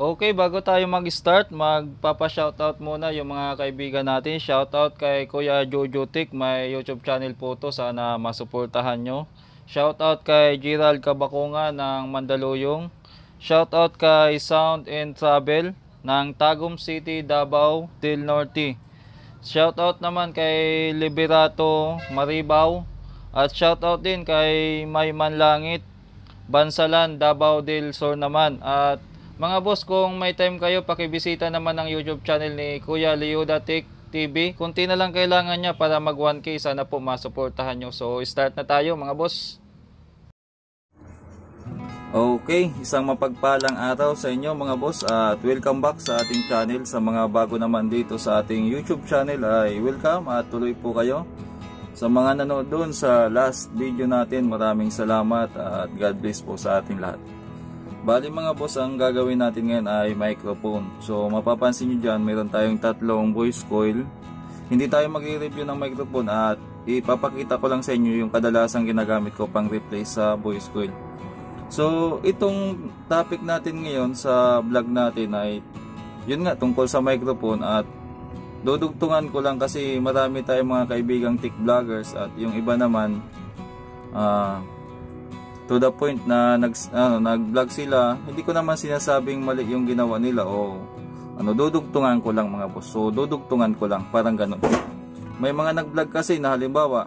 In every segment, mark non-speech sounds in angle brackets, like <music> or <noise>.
Okay, bago tayo mag-start, magpapa-shoutout muna yung mga kaibigan natin. Shoutout kay Kuya Jojo Tik, may YouTube channel po to. Sana masuportahan nyo. Shoutout kay Gerald Kabakunga ng Mandaluyong. Shoutout kay Sound and Travel ng Tagum City, Davao del Norte. Shoutout naman kay Liberato Maribaw. At shoutout din kay Mayman Langit, Bansalan, Davao del Sur naman. At mga boss, kung may time kayo, pakibisita naman ng YouTube channel ni Kuya Leoda Tech TV. Kunti na lang kailangan niya para mag 1K. Sana po masuportahan nyo. So, start na tayo mga boss. Okay, isang mapagpalang araw sa inyo mga boss at welcome back sa ating channel. Sa mga bago naman dito sa ating YouTube channel ay welcome at tuloy po kayo. Sa mga nanood doon sa last video natin, maraming salamat at God bless po sa ating lahat. Bali mga boss, ang gagawin natin ngayon ay microphone. So mapapansin nyo dyan, mayroon tayong tatlong voice coil. Hindi tayo magre-review ng microphone at ipapakita ko lang sa inyo yung kadalasang ginagamit ko pang replace sa voice coil. So itong topic natin ngayon sa vlog natin ay yun nga tungkol sa microphone at dudugtungan ko lang kasi marami tayong mga kaibigang tech vloggers at yung iba naman uh, to the point na nag ano, nag-vlog sila, hindi ko naman sinasabing mali yung ginawa nila o ano dudugtungan ko lang mga boss. So dudugtungan ko lang, parang ganun. May mga nag-vlog kasi na halimbawa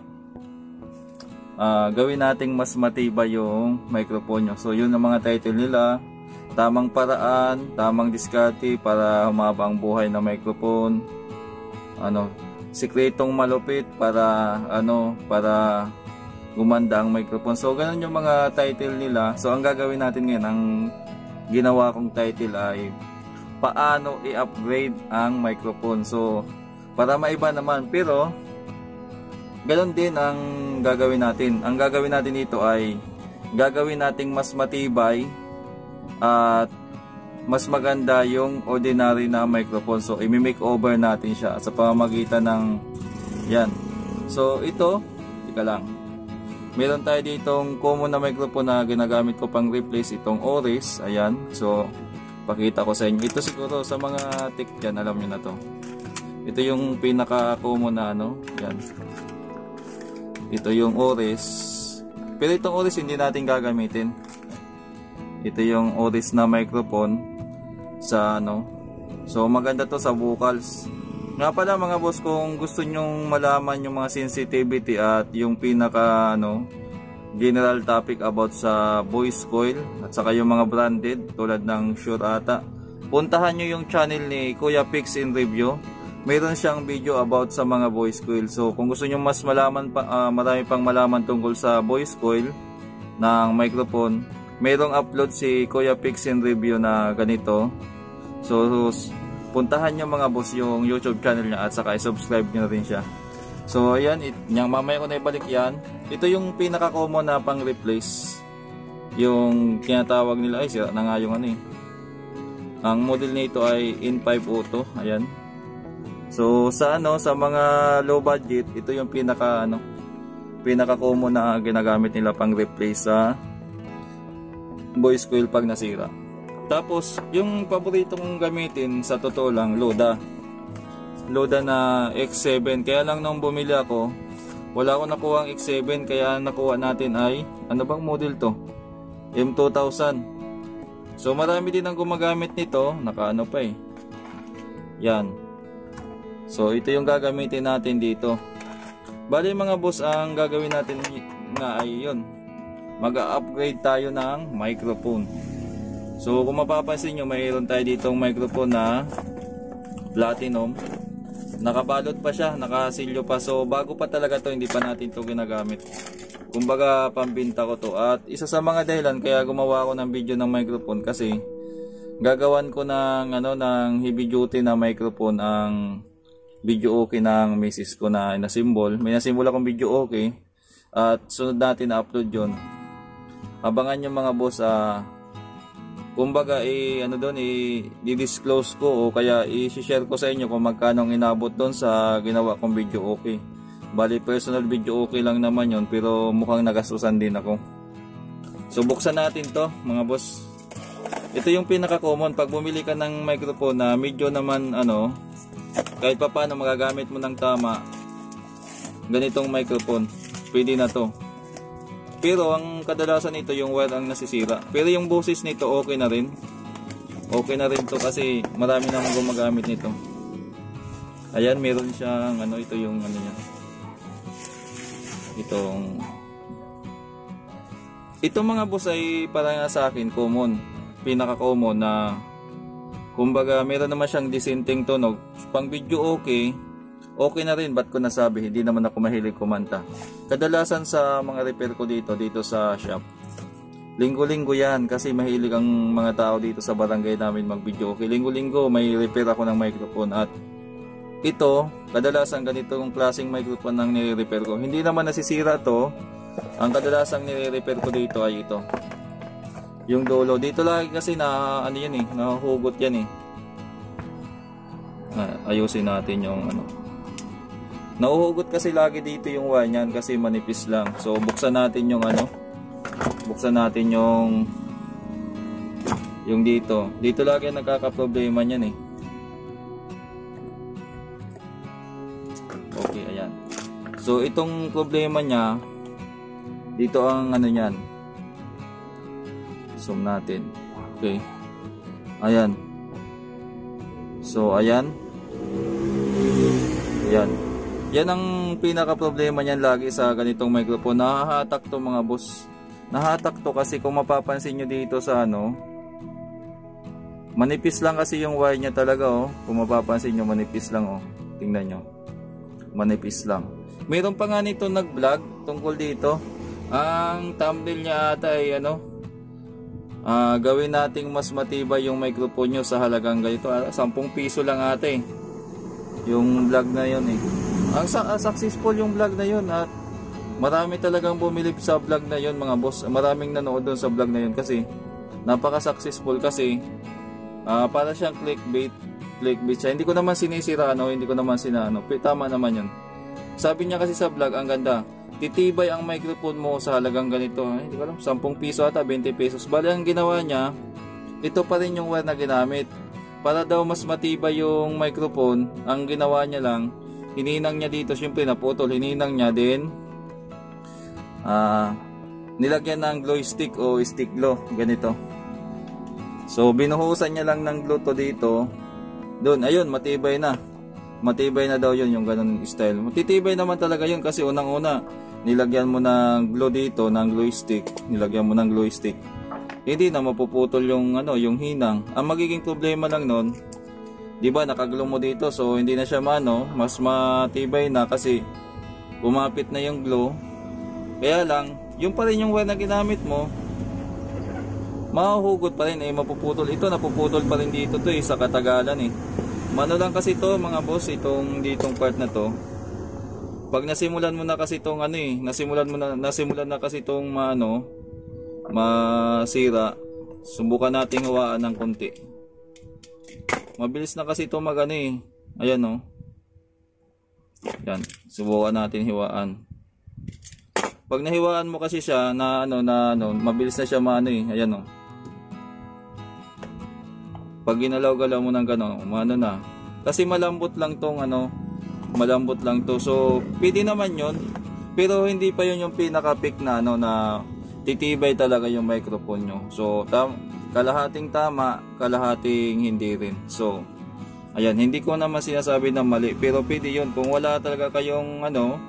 uh, gawin nating mas matibay yung microphone nyo. So yun ang mga title nila. Tamang paraan, tamang diskarte para humaba ang buhay ng microphone. Ano, sikretong malupit para ano, para gumanda ang microphone. So, ganun yung mga title nila. So, ang gagawin natin ngayon, ang ginawa kong title ay paano i-upgrade ang microphone. So, para maiba naman. Pero, ganun din ang gagawin natin. Ang gagawin natin dito ay gagawin nating mas matibay at mas maganda yung ordinary na microphone. So, imi-make over natin siya sa pamamagitan ng yan. So, ito, tika lang Meron tayo ditong common na microphone na ginagamit ko pang replace itong Oris. Ayan. So, pakita ko sa inyo. Ito siguro sa mga tech dyan, alam nyo na to. Ito yung pinaka-common na ano. Yan. Ito yung Oris. Pero itong Oris hindi natin gagamitin. Ito yung Oris na microphone sa ano. So, maganda to sa vocals. Nga pala mga boss, kung gusto nyong malaman yung mga sensitivity at yung pinaka ano, general topic about sa voice coil at saka yung mga branded tulad ng Shure ata, puntahan nyo yung channel ni Kuya Pix in Review. Meron siyang video about sa mga voice coil. So kung gusto nyo mas malaman pa, uh, marami pang malaman tungkol sa voice coil ng microphone, merong upload si Kuya Pix in Review na ganito. So, puntahan nyo mga boss yung YouTube channel niya at saka i-subscribe nyo rin siya. So ayan, it, yung mamaya ko na ibalik yan. Ito yung pinaka-common na pang replace. Yung tinatawag nila, ay sira na nga yung ano eh. Ang model nito ay In5 Auto, ayan. So sa ano, sa mga low budget, ito yung pinaka ano, pinaka-common na ginagamit nila pang replace sa voice coil pag nasira. Tapos, yung paborito kong gamitin sa totoo lang, Loda. Loda na X7. Kaya lang nung bumili ako, wala akong nakuha ang X7 kaya nakuha natin ay, ano bang model to? M2000. So marami din ang gumagamit nito, nakaano pa eh. Yan. So ito yung gagamitin natin dito. Bali mga boss, ang gagawin natin na ay yun. Mag-upgrade tayo ng microphone. So kung mapapansin nyo, mayroon tayo ditong microphone na platinum. Nakabalot pa siya, nakasilyo pa. So bago pa talaga to hindi pa natin to ginagamit. Kumbaga pambinta ko to. At isa sa mga dahilan kaya gumawa ako ng video ng microphone kasi gagawan ko ng ano ng heavy duty na microphone ang video okay ng misis ko na na-symbol. May na-symbol akong video okay. At sunod natin na upload 'yon. Abangan yung mga boss ah, kumbaga i ano doon i-disclose ko o kaya i-share ko sa inyo kung magkano ang inabot doon sa ginawa kong video okay. Bali personal video okay lang naman yon pero mukhang nagastusan din ako. So buksan natin to mga boss. Ito yung pinaka-common. Pag bumili ka ng microphone na medyo naman ano, kahit pa paano magagamit mo ng tama, ganitong microphone, pwede na to. Pero ang kadalasan nito yung wire ang nasisira. Pero yung boses nito okay na rin. Okay na rin to kasi marami naman gumagamit nito. Ayan, meron siyang ano, ito yung ano niya. Itong Itong mga boss ay para nga sa akin common. Pinaka-common na kumbaga meron naman siyang dissenting tunog. Pang video okay, okay na rin. Ba't ko nasabi? Hindi naman ako mahilig kumanta. Kadalasan sa mga repair ko dito, dito sa shop, Linggo-linggo yan kasi mahilig ang mga tao dito sa barangay namin mag-video. Okay, linggo-linggo may repair ako ng microphone at ito, kadalasan ganitong klaseng microphone ang nire-repair ko. Hindi naman nasisira to. Ang kadalasang nire-repair ko dito ay ito. Yung dolo. Dito lagi kasi na ano yan eh, nahuhugot yan eh. Ah, ayusin natin yung ano. Nahuhugot kasi lagi dito yung wire niyan kasi manipis lang. So buksan natin yung ano. Buksan natin yung yung dito. Dito lagi nagkaka-problema niyan eh. Okay ayan. So itong problema niya dito ang ano niyan. Zoom natin. Okay. Ayan. So ayan. Ayan yan ang pinaka problema niyan lagi sa ganitong microphone nahahatak to mga boss Nahatak to kasi kung mapapansin nyo dito sa ano, manipis lang kasi yung wire niya talaga oh. Kung mapapansin nyo, manipis lang oh. Tingnan nyo. Manipis lang. Mayroon pa nga nito nag-vlog tungkol dito. Ang thumbnail niya ata ay ano, uh, gawin nating mas matibay yung microphone nyo sa halagang ganito. 10 ah, piso lang ate. Yung vlog na yon eh. Ang uh, successful yung vlog na yon at marami talagang bumili sa vlog na yon mga boss. Maraming nanood doon sa vlog na yon kasi napaka-successful kasi uh, para siyang clickbait. Clickbait siya. Hindi ko naman sinisira ano, hindi ko naman sinano. Tama naman yon. Sabi niya kasi sa vlog, ang ganda. Titibay ang microphone mo sa halagang ganito. Ay, hindi ko alam, 10 piso ata, 20 pesos. Bali ang ginawa niya, ito pa rin yung wire na ginamit. Para daw mas matibay yung microphone, ang ginawa niya lang, hininang niya dito, syempre naputol, hininang niya din, uh, nilagyan ng glow stick o stick glow ganito. So binuhusan niya lang ng glue to dito. Doon ayun matibay na. Matibay na daw yun yung ganun style. Matitibay naman talaga yun kasi unang una nilagyan mo ng glue dito ng glue stick. Nilagyan mo ng glue stick. Hindi na mapuputol yung ano yung hinang. Ang magiging problema lang nun di ba nakaglue mo dito so hindi na siya mano mas matibay na kasi umapit na yung glue kaya lang, yung pa rin yung wire na ginamit mo, mahuhugot pa rin eh, mapuputol. Ito napuputol pa rin dito to eh, sa katagalan eh. Mano lang kasi to mga boss, itong ditong part na to. Pag nasimulan mo na kasi itong ano eh, nasimulan mo na, nasimulan na kasi itong maano, masira, subukan nating hawaan ng konti. Mabilis na kasi ito mag ano eh. Ayan oh. Yan, subukan natin hiwaan. Pag nahiwaan mo kasi siya na ano na ano, mabilis na siya maano eh. Ayan oh. Pag ginalaw-galaw mo ng gano'n, umano na. Kasi malambot lang tong ano, malambot lang to. So, pwede naman 'yon. Pero hindi pa 'yon yung pinaka-peak na ano na titibay talaga yung microphone nyo. So, tam kalahating tama, kalahating hindi rin. So, ayan, hindi ko naman sinasabi na mali. Pero pwede yun. Kung wala talaga kayong ano,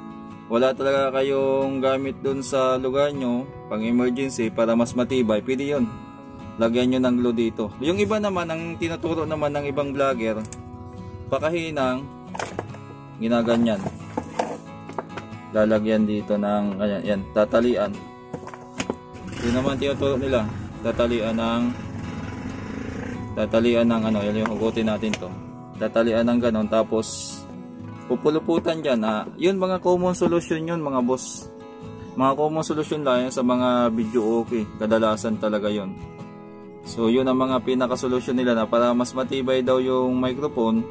wala talaga kayong gamit dun sa lugar nyo pang emergency para mas matibay, pwede yun. Lagyan nyo ng glue dito. Yung iba naman, ang tinuturo naman ng ibang vlogger, pakahinang, ginaganyan. Lalagyan dito ng, ayan, yan, tatalian. Yun naman tinuturo nila, tatalian ng, tatalian ng ano, yan yung hugutin natin to. Tatalian ng ganon, tapos pupuluputan dyan ha. Yun mga common solution yun mga boss. Mga common solution lang sa mga video okay. Kadalasan talaga yun. So yun ang mga pinaka solution nila na para mas matibay daw yung microphone.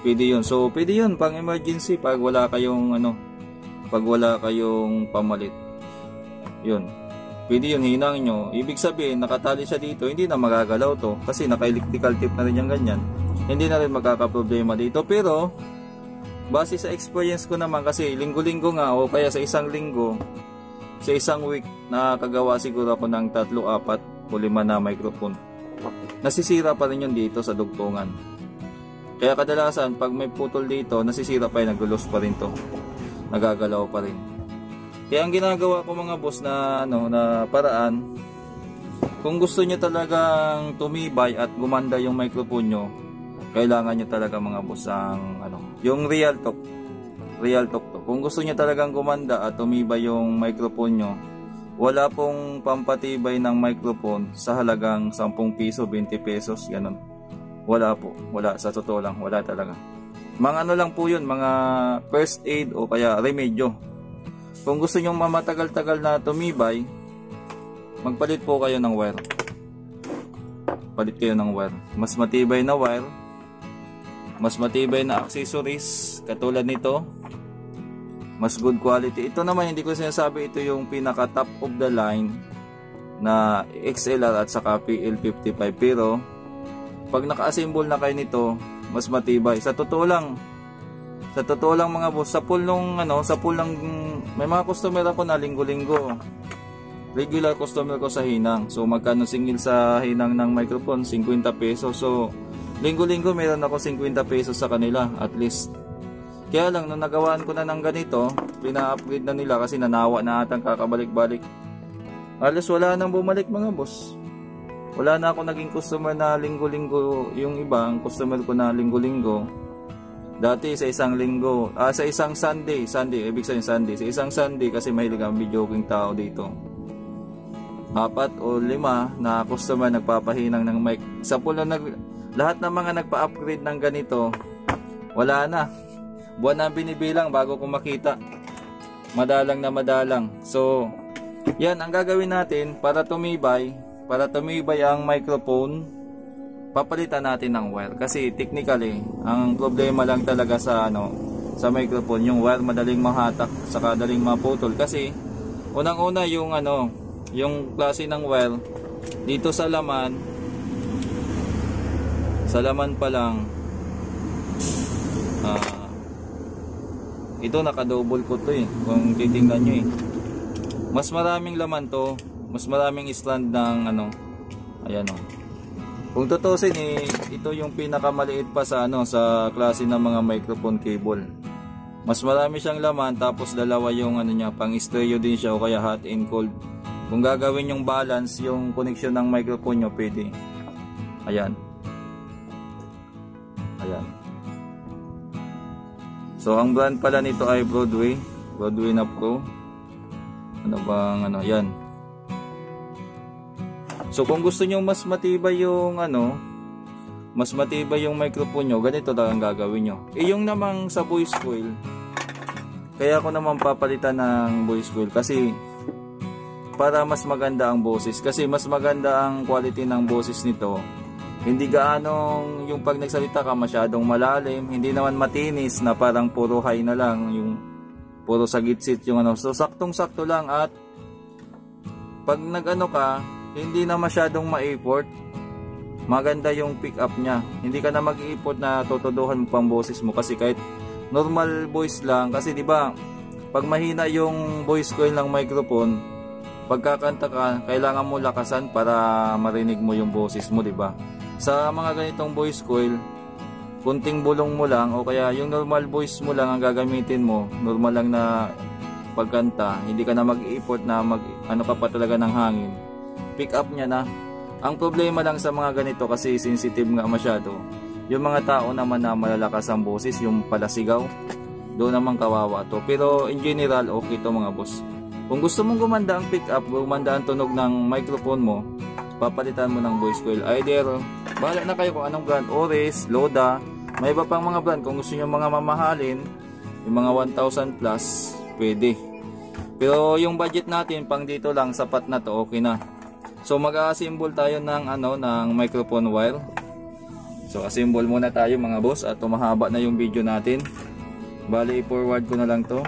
Pwede yun. So pwede yun pang emergency pag wala kayong ano pag wala kayong pamalit. Yun. Pwede yun hinang nyo. Ibig sabihin, nakatali siya dito, hindi na magagalaw to. Kasi naka-electrical tip na rin yung ganyan. Hindi na rin magkakaproblema dito. Pero, base sa experience ko naman, kasi linggo-linggo nga, o kaya sa isang linggo, sa isang week, nakakagawa siguro ako ng tatlo, apat, o lima na microphone. Nasisira pa rin yun dito sa dugtungan. Kaya kadalasan, pag may putol dito, nasisira pa yun, naglulos pa rin to. Nagagalaw pa rin. Kaya ang ginagawa ko mga boss na ano na paraan kung gusto niyo talagang tumibay at gumanda yung microphone nyo, kailangan niyo talaga mga boss ang ano, yung real talk. Real talk to. Kung gusto niyo talagang gumanda at tumibay yung microphone nyo, wala pong pampatibay ng microphone sa halagang 10 piso, 20 pesos, ganun. Wala po. Wala. Sa totoo lang. Wala talaga. Mga ano lang po yun, mga first aid o kaya remedyo kung gusto nyong mamatagal-tagal na tumibay, magpalit po kayo ng wire. Palit kayo ng wire. Mas matibay na wire, mas matibay na accessories katulad nito, mas good quality. Ito naman hindi ko sinasabi ito yung pinaka top of the line na XLR at saka PL55 pero pag naka-assemble na kayo nito, mas matibay. Sa totoo lang, sa totoo lang mga boss, sa pool nung ano, sa pool ng may mga customer ako na linggo-linggo. Regular customer ko sa Hinang. So magkano singil sa Hinang ng microphone? 50 pesos. So linggo-linggo meron ako 50 pesos sa kanila at least. Kaya lang nung nagawaan ko na ng ganito, pina-upgrade na nila kasi nanawa na atang kakabalik-balik. Alas wala nang bumalik mga boss. Wala na ako naging customer na linggo-linggo yung iba, ang customer ko na linggo-linggo Dati sa isang linggo, ah, sa isang Sunday, Sunday, ibig sabihin Sunday, sa isang Sunday kasi mahilig ang video king tao dito. Apat o lima na customer nagpapahinang ng mic. Sa pula nag lahat ng mga nagpa-upgrade ng ganito, wala na. Buwan na binibilang bago ko makita. Madalang na madalang. So, yan ang gagawin natin para tumibay, para tumibay ang microphone papalitan natin ng wire. Kasi technically ang problema lang talaga sa ano sa microphone yung wire madaling mahatak saka daling maputol. Kasi unang una yung ano yung klase ng wire dito sa laman sa laman pa lang uh, ito naka double ko to eh kung titingnan nyo eh. Mas maraming laman to mas maraming strand ng ano ayan oh kung tutusin eh, ito yung pinakamaliit pa sa ano sa klase ng mga microphone cable. Mas marami siyang laman tapos dalawa yung ano niya, pang stereo din siya o kaya hot and cold. Kung gagawin yung balance, yung connection ng microphone nyo, pwede. Ayan. Ayan. So, ang brand pala nito ay Broadway. Broadway na Pro. Ano bang ano, yan. So kung gusto niyo mas matibay yung ano, mas matibay yung microphone nyo, ganito lang ang gagawin nyo. Eh yung namang sa voice coil, kaya ako naman papalitan ng voice coil kasi para mas maganda ang boses. Kasi mas maganda ang quality ng boses nito. Hindi gaanong yung pag nagsalita ka masyadong malalim, hindi naman matinis na parang puro high na lang, yung puro sagit-sit yung ano. So saktong-sakto lang at pag nag-ano ka, hindi na masyadong ma-effort. Maganda yung pick up niya. Hindi ka na mag-iipot na tutuduhan mo pang boses mo kasi kahit normal voice lang. Kasi di ba pag mahina yung voice coil ng microphone pagkakanta ka kailangan mo lakasan para marinig mo yung boses mo di ba? Sa mga ganitong voice coil kunting bulong mo lang o kaya yung normal voice mo lang ang gagamitin mo normal lang na pagkanta hindi ka na mag-iipot na mag ano ka pa talaga ng hangin pick up niya na. Ang problema lang sa mga ganito kasi sensitive nga masyado. Yung mga tao naman na malalakas ang boses, yung palasigaw, doon naman kawawa to. Pero in general, okay to mga boss. Kung gusto mong gumanda ang pick up, gumanda ang tunog ng microphone mo, papalitan mo ng voice coil. Either, bahala na kayo kung anong brand, Ores, Loda, may iba pang mga brand. Kung gusto nyo mga mamahalin, yung mga 1,000 plus, pwede. Pero yung budget natin, pang dito lang, sapat na to, okay na. So mag-assemble tayo ng ano ng microphone wire. So assemble muna tayo mga boss at tumahaba na yung video natin. Bali i-forward ko na lang 'to.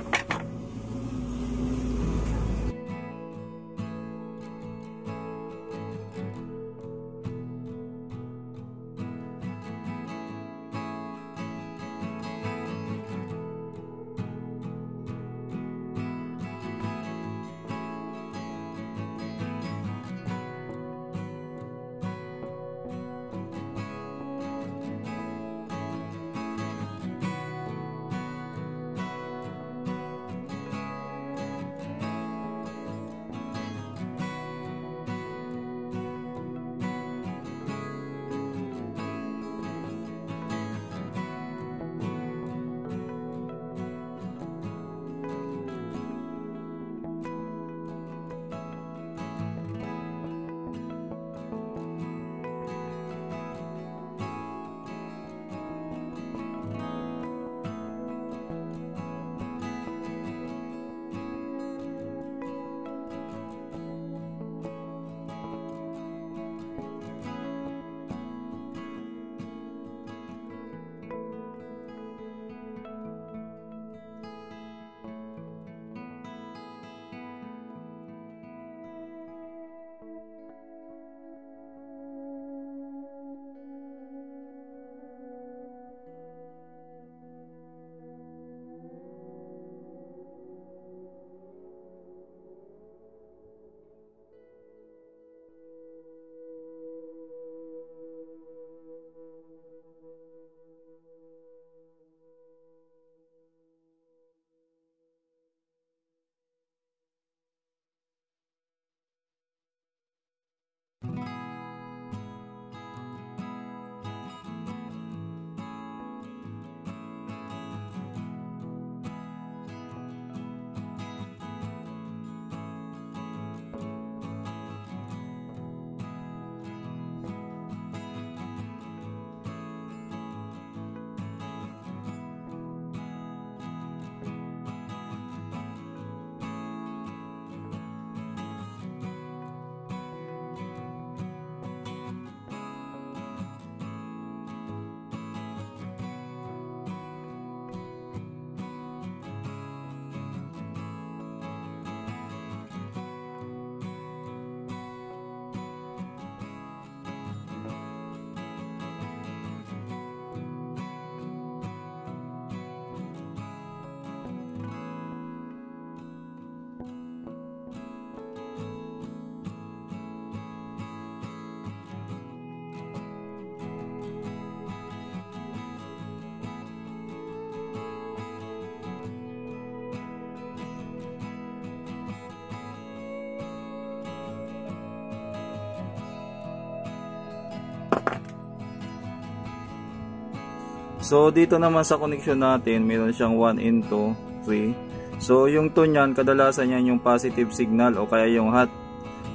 So dito naman sa connection natin, meron siyang 1 into 3. So yung 2 niyan, kadalasan yan yung positive signal o kaya yung hot.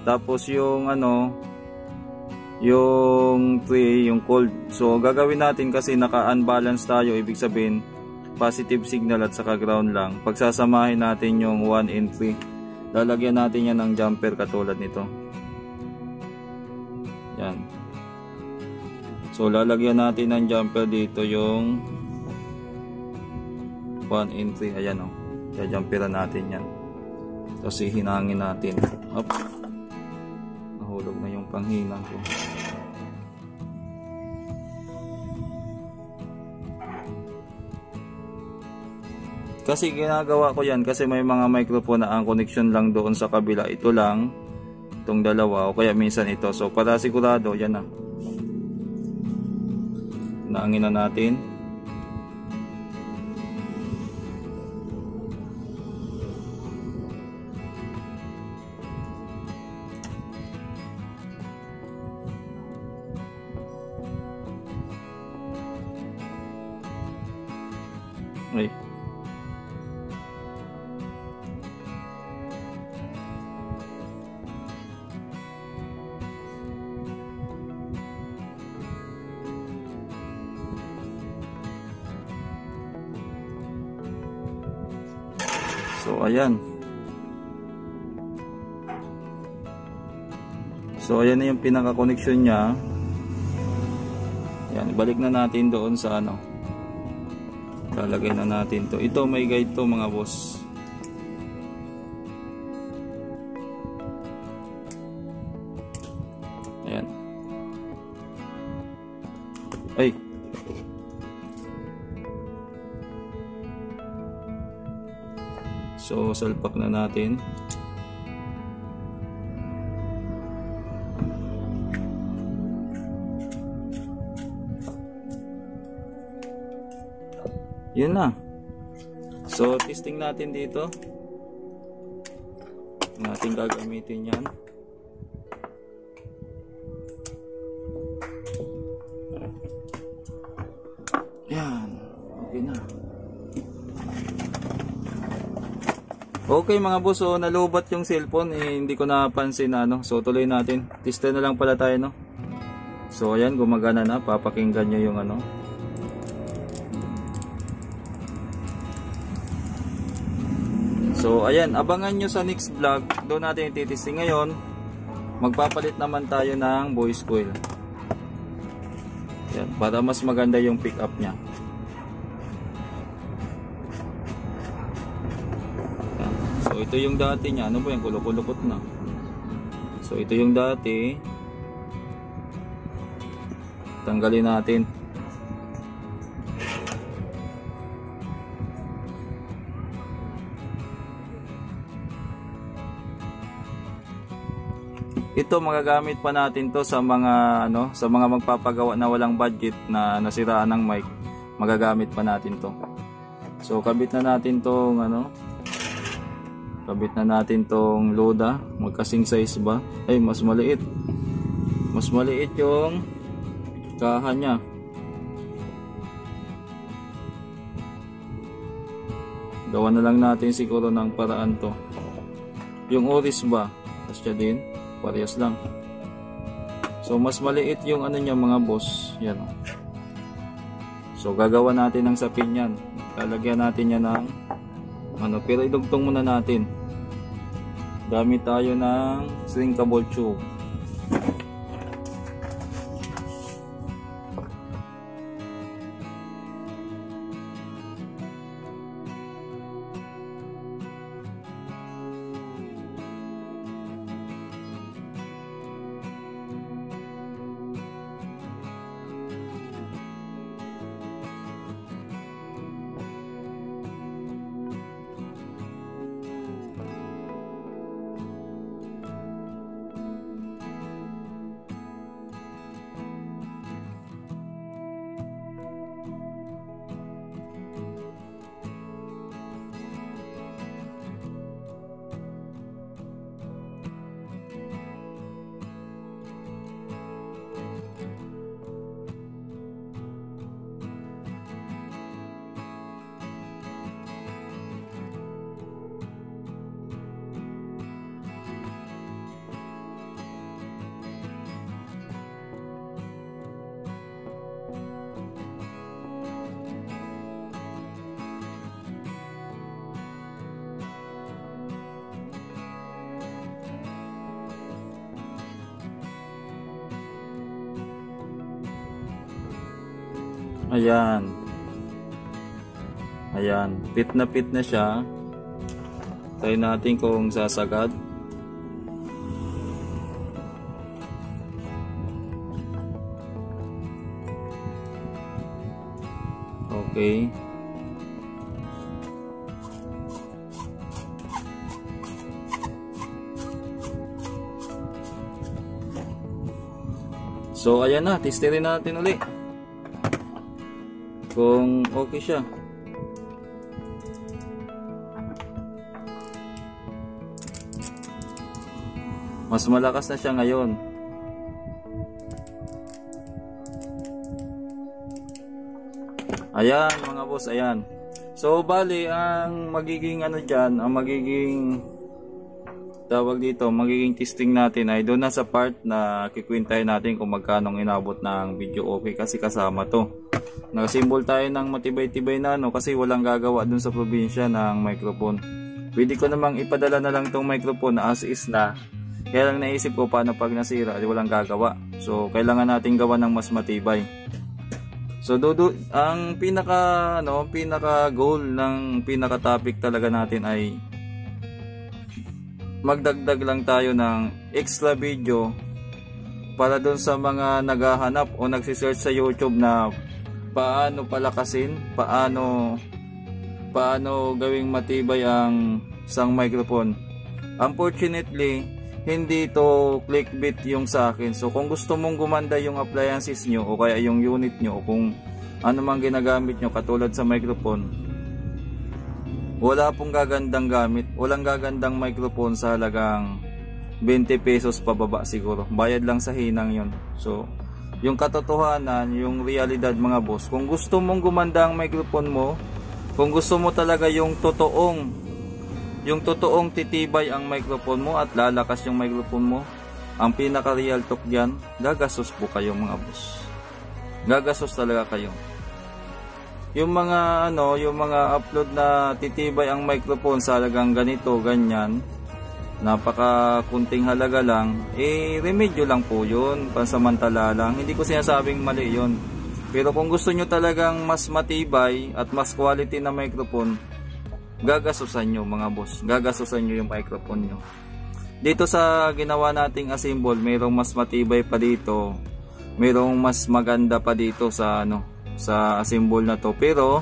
Tapos yung ano, yung 3, yung cold. So gagawin natin kasi naka-unbalance tayo, ibig sabihin positive signal at saka ground lang. Pagsasamahin natin yung 1 and 3. Lalagyan natin yan ng jumper katulad nito. Yan. So lalagyan natin ng jumper dito yung 1 and 3. Ayan o. Oh. Jumperan natin yan. Tapos hihinangin natin. Up. Nahulog na yung panghinang ko. Kasi ginagawa ko yan kasi may mga microphone na ang connection lang doon sa kabila. Ito lang. Itong dalawa o kaya minsan ito. So para sigurado yan na. Naangin na natin. So ayan na yung pinaka connection niya. Yan, balik na natin doon sa ano. Lalagay na natin to. Ito may guide to mga boss. Ayan. Ay. So, salpak na natin. Yun na. So, testing natin dito. Natin gagamitin yan. Yan. Okay na. Okay mga boss, so nalubat yung cellphone, eh, hindi ko napansin na ano. So tuloy natin. Tester na lang pala tayo no. So ayan, gumagana na, papakinggan nyo yung ano. So ayan, abangan nyo sa next vlog. Doon natin ititesting ngayon. Magpapalit naman tayo ng voice coil. Yan, para mas maganda yung pick up niya. So ito yung dati niya. Ano ba yan? Kulukot-lukot na. So ito yung dati. Tanggalin natin. Ito magagamit pa natin to sa mga ano, sa mga magpapagawa na walang budget na nasiraan ng mic. Magagamit pa natin to. So kabit na natin tong ano, kabit na natin tong loda. Magkasing size ba? Ay mas maliit. Mas maliit yung kaha nya gawa na lang natin siguro ng paraan to. Yung oris ba? Kasya din parehas lang. So mas maliit yung ano niya mga boss. Yan o so gagawa natin ng sapin yan. Lalagyan natin yan ng ano pero idugtong muna natin. Gamit tayo ng shrinkable tube Ayan. Ayan. Pit na pit na siya. Try natin kung sasagad. Okay. So ayan na, testerin natin uli. Kung okay siya. Mas malakas na siya ngayon. Ayan mga boss, ayan. So bali ang magiging ano diyan, ang magiging tawag dito, magiging testing natin ay doon na sa part na kikwintahin natin kung magkano inabot ng video okay kasi kasama to. Nakasimbol tayo ng matibay-tibay na ano kasi walang gagawa doon sa probinsya ng microphone. Pwede ko namang ipadala na lang tong microphone as is na. Kaya lang naisip ko paano pag nasira, di walang gagawa. So kailangan natin gawa ng mas matibay. So dudu ang pinaka ano, pinaka goal ng pinaka topic talaga natin ay magdagdag lang tayo ng extra video para doon sa mga naghahanap o nagsisearch sa YouTube na paano palakasin, paano paano gawing matibay ang isang microphone. Unfortunately, hindi to clickbait yung sa akin. So kung gusto mong gumanda yung appliances nyo o kaya yung unit nyo o kung ano mang ginagamit nyo katulad sa microphone, wala pong gagandang gamit. Walang gagandang microphone sa halagang 20 pesos pababa siguro. Bayad lang sa hinang yon. So, yung katotohanan, yung realidad mga boss, kung gusto mong gumanda ang microphone mo, kung gusto mo talaga yung totoong yung totoong titibay ang microphone mo at lalakas yung microphone mo, ang pinaka real talk diyan, gagastos po kayo mga boss. Gagastos talaga kayo. Yung mga ano, yung mga upload na titibay ang microphone sa halagang ganito, ganyan, napaka kunting halaga lang, eh remedyo lang po yun, pansamantala lang. Hindi ko sinasabing mali yun. Pero kung gusto nyo talagang mas matibay at mas quality na microphone, gagastusan nyo mga boss. Gagastusan nyo yung microphone nyo. Dito sa ginawa nating assemble, mayroong mas matibay pa dito. Mayroong mas maganda pa dito sa ano, sa assemble na to. Pero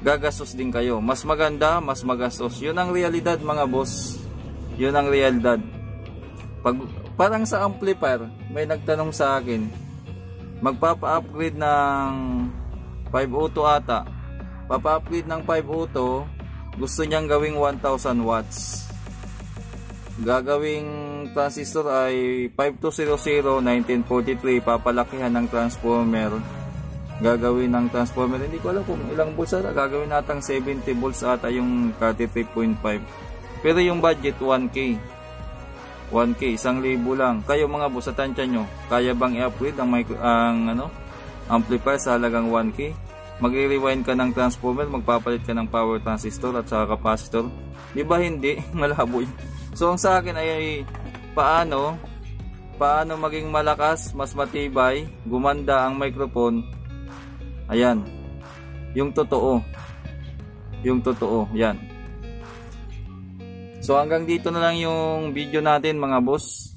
gagastos din kayo. Mas maganda, mas magastos. Yun ang realidad mga boss. Yun ang realidad. Pag, parang sa amplifier, may nagtanong sa akin, magpapa-upgrade ng 502 ata papa-upgrade ng 5 auto gusto niyang gawing 1000 watts gagawing transistor ay 5200-1943 papalakihan ng transformer gagawin ng transformer hindi ko alam kung ilang volts ata gagawin natang 70 volts ata yung 33.5 pero yung budget 1k 1k 1,000 lang kayo mga boss sa tansya nyo kaya bang i-upgrade ang, ang ano amplifier sa halagang 1k magre-rewind ka ng transformer, magpapalit ka ng power transistor at saka capacitor. Di ba hindi? <laughs> Malabo yun. So ang sa akin ay paano paano maging malakas, mas matibay, gumanda ang microphone. Ayan. Yung totoo. Yung totoo. Yan. So hanggang dito na lang yung video natin mga boss.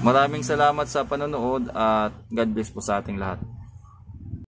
Maraming salamat sa panonood at God bless po sa ating lahat.